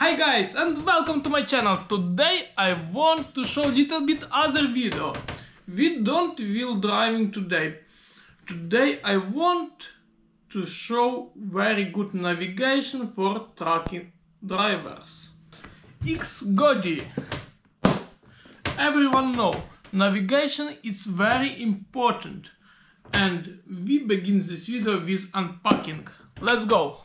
Hi guys and welcome to my channel. Today I want to show little bit other video. We don't wheel driving today. Today I want to show very good navigation for trucking drivers. XGODY. Everyone know navigation is very important and we begin this video with unpacking. Let's go!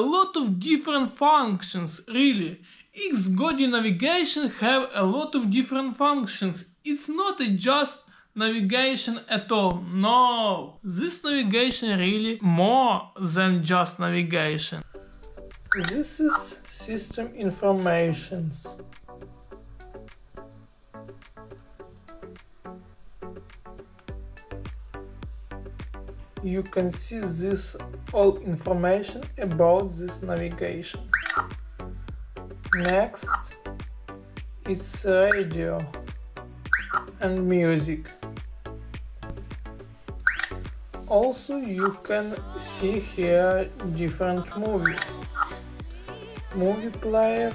Lot of different functions, really. XGODY navigation have a lot of different functions. It's not just navigation at all. No, this navigation really more than just navigation. This is system informations. You can see this all information about this navigation. Next, it's radio and music. Also, you can see here different movies. Movie player,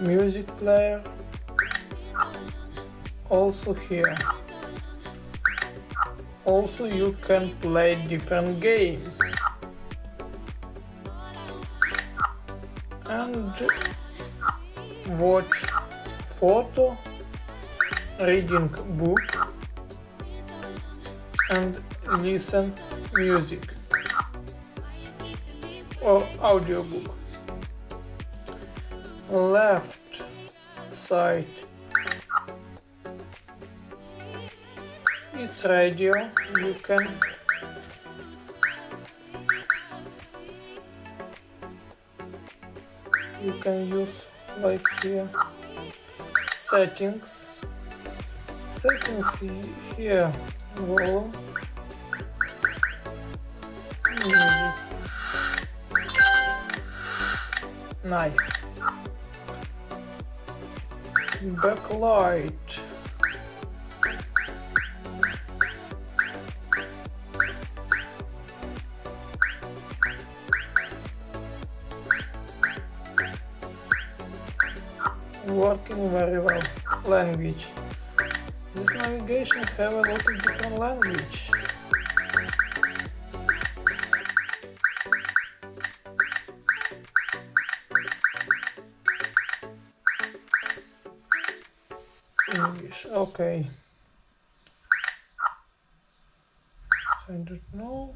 music player, also here also you can play different games. And watch photo reading book and listen music or audiobook. Left side radio you can you can use like here settings. Settings here volume nice. Backlight working very well. Language. This navigation have a lot of different language. English, okay. I don't know.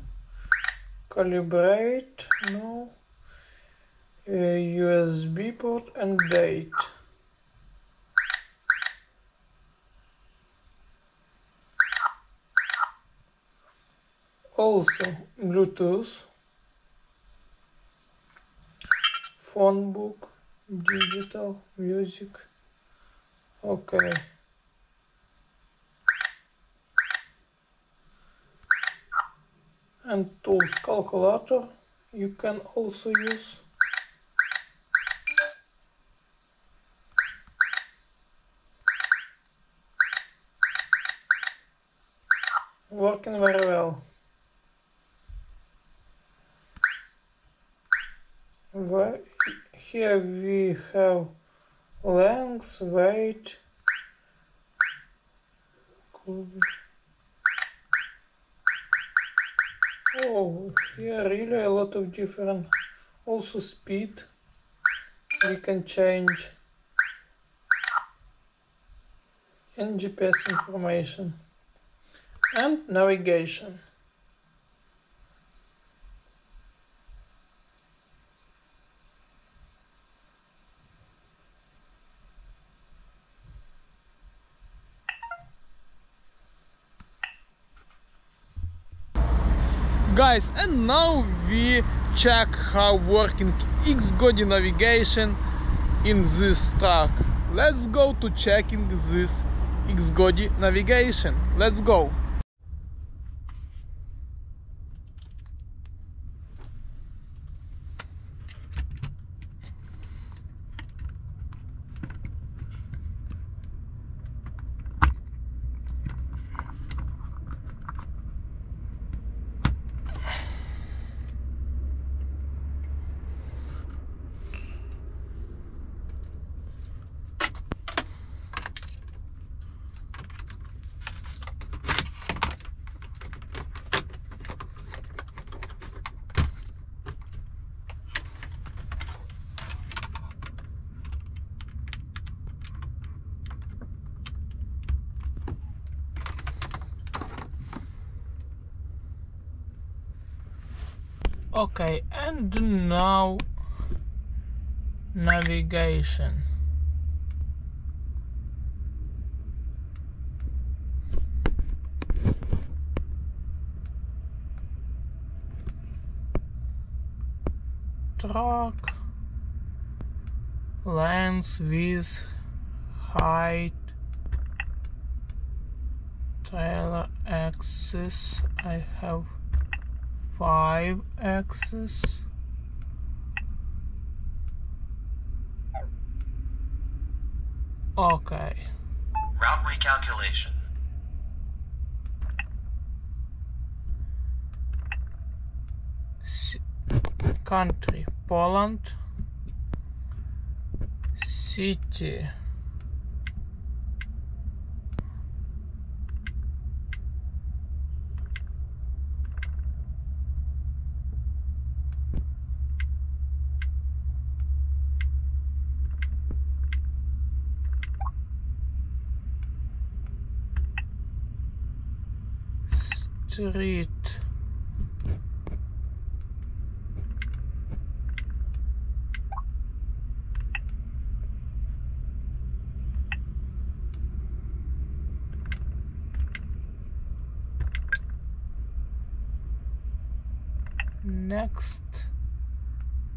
Calibrate, no. Uh, USB port and date. also Bluetooth, phone book, digital, music, okay. And tools calculator you can also use. Working very well. Here we have length weight. Oh, here really a lot of different, also speed, we can change and GPS information. And navigation. Guys and now we check how working XGODY navigation in this truck. Let's go to checking this XGODY navigation. Let's go okay and now navigation. Truck length width height trailer axis I have five axis okay. Route recalculation. C country Poland. City street. Next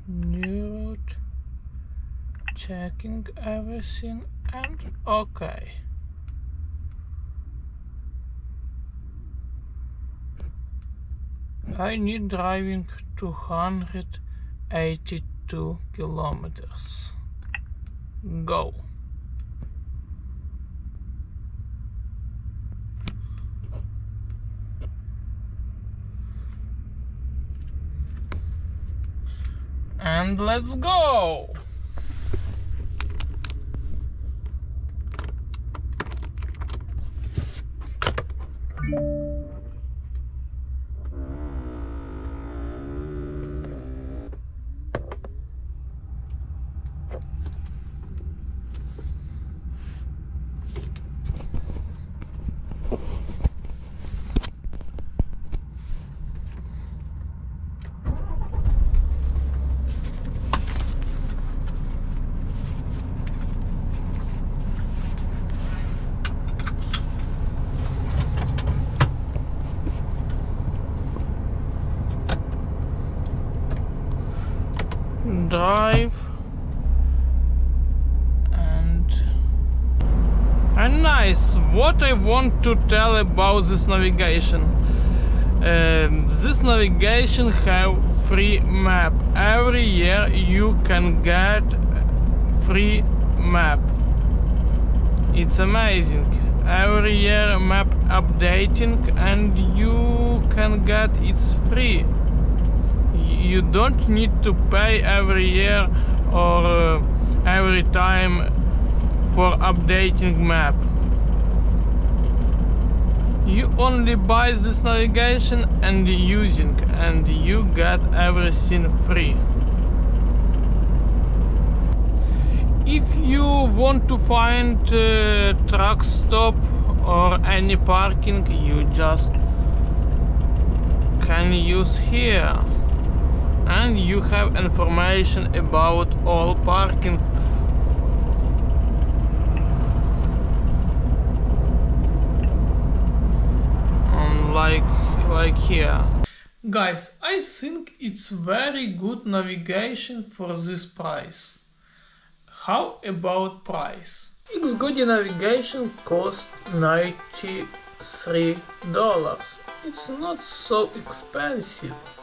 new route checking everything and okay I need driving 282 kilometers. Go. And let's go! drive and and nice what I want to tell about this navigation Um, this navigation have free map. Every year you can get free map. It's amazing. Every year map updating and you can get it's free. You don't need to pay every year or uh, every time for updating map. You only buy this navigation and using and you get everything free. If you want to find uh, truck stop or any parking you just can use here and you have information about all parking um, like like here. Guys i think it's very good navigation for this price. How about price? XGODY navigation cost 93 dollars. It's not so expensive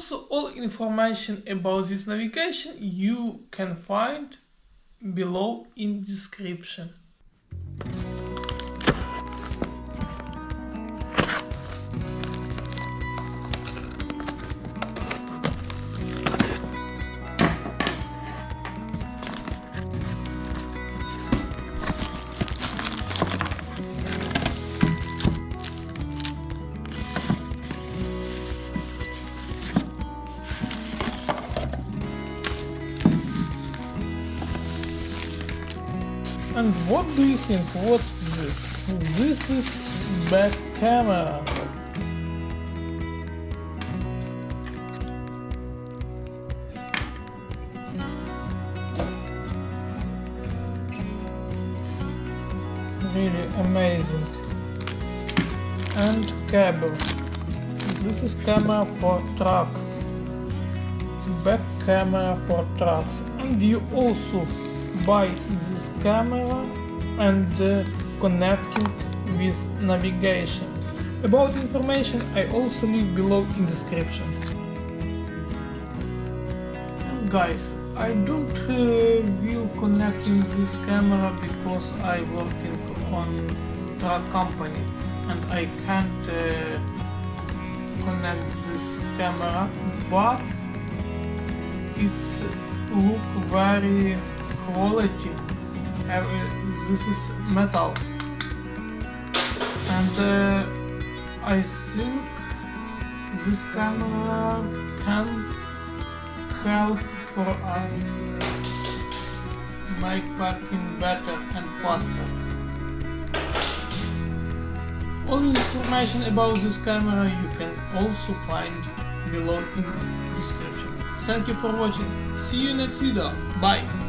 also all information about this navigation you can find below in description And what do you think? What's this? This is back camera. Really amazing. And cable. This is camera for trucks. Back camera for trucks. And you also buy this camera and uh, connecting with navigation. About information I also leave below in description. And Guys, I don't uh, will connecting this camera because I working on truck company and I can't uh, connect this camera but it's look very quality this is metal. And uh, I think this camera can help for us make parking better and faster. All information about this camera you can also find below in description. Thank you for watching. See you next video. Bye